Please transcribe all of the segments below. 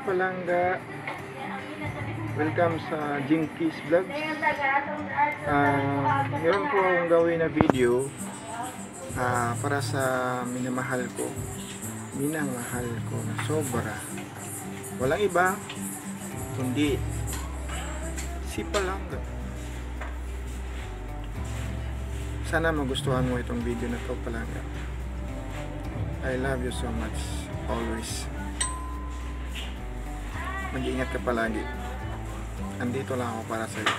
Kapalanga. Welcome sa Jinkies Vlogs. Ah, meron po akong gawin na video ah, para sa minamahal ko. Minamahal ko na sobra. Walang iba kundi si Palanga. Sana magustuhan mo itong video na to Palanga. I love you so much always. Mag-iingat ka palagi. Andito lang ako para sa iyo.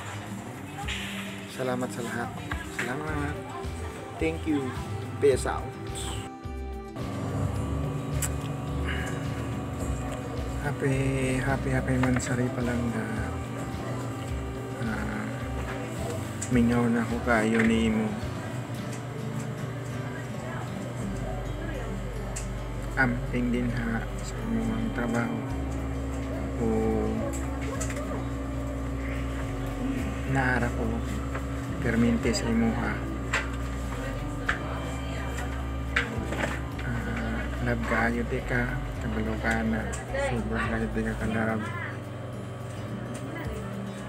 Salamat sa lahat. Salamat. Thank you. Peace out. Happy, happy, happy mansari pa lang na ah, mingaw na ako kayo ni mo. Amping din ha sa imong trabaho o naara ko permente sa imuha uh, love kaayo di ka kabalo ka na sobrang kayo di ka kalab.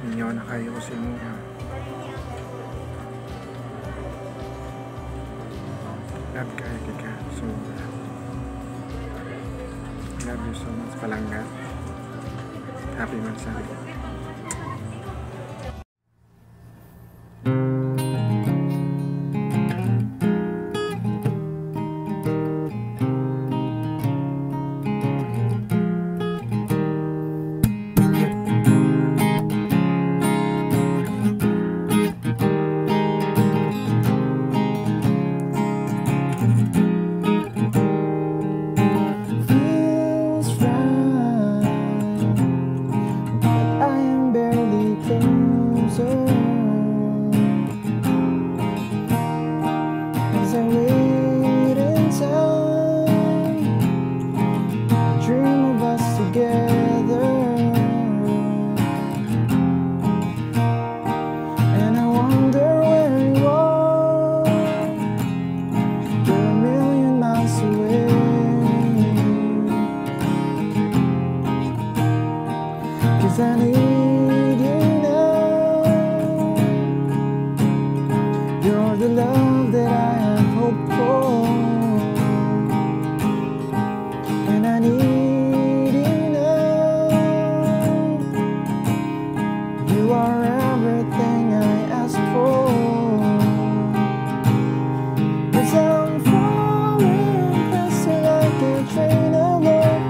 Ninyo na kayo sa imuha love kaayo di ka sobra. Love you so much palangga happy mansari train of love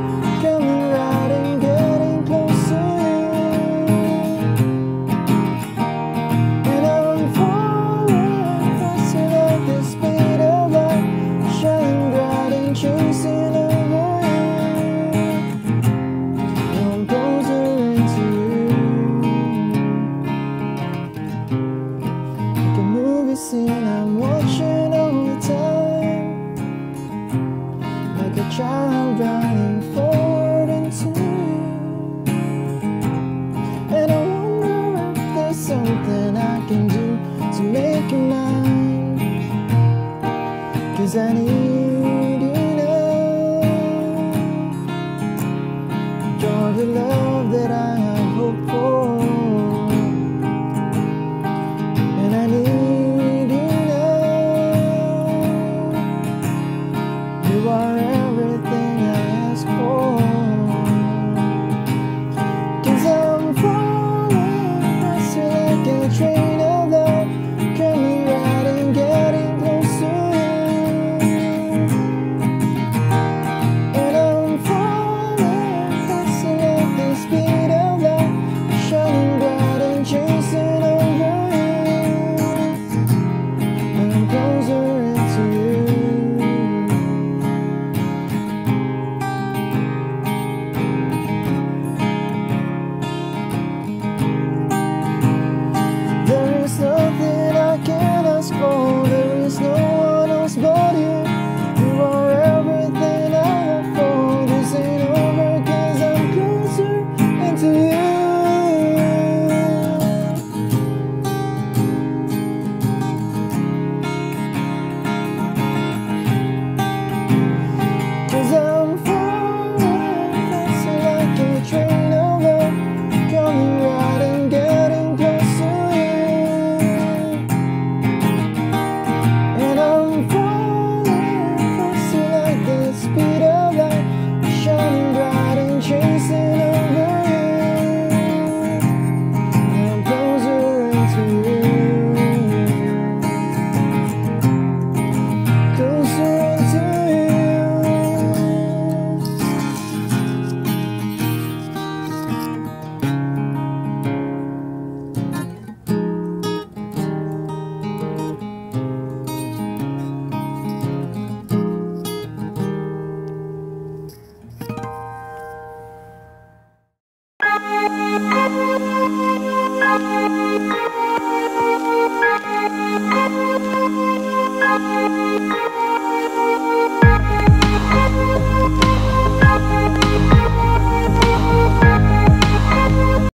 Coming right and getting close to you And I'm falling faster like the speed of light Shining bright and chasing over you I'm closer into you. Like a movie scene child running forward into you And I wonder if there's something I can do to make you mine. Cause I need you now. You're the love that I